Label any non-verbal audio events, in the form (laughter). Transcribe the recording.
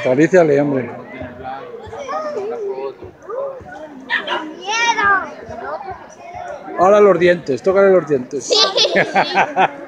Acaríciale, hombre. Ahora los dientes, tócale los dientes. (laughs)